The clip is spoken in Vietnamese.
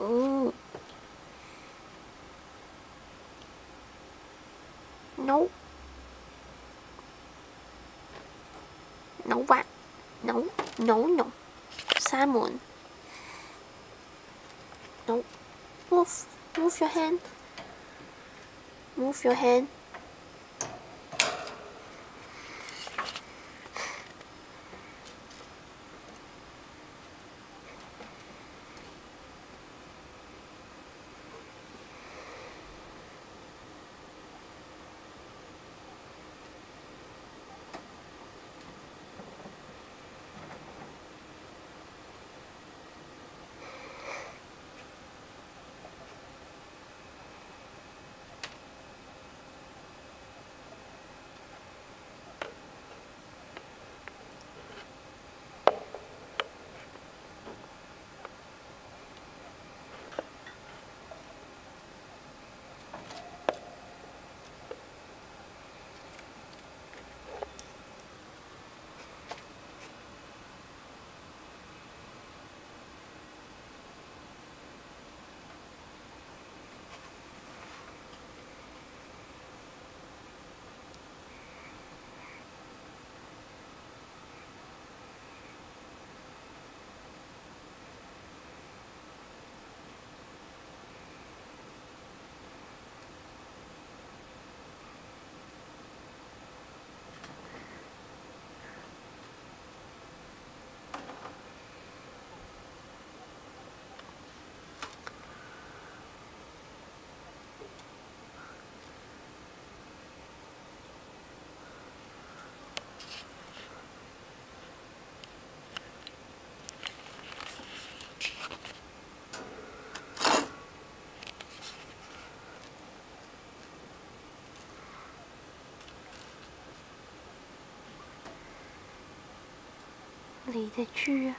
Ừ. Nấu. Nấu bạn Nấu Nấu nấu Salmon Nấu. Move Move your hand. Move your hand. 离得去啊。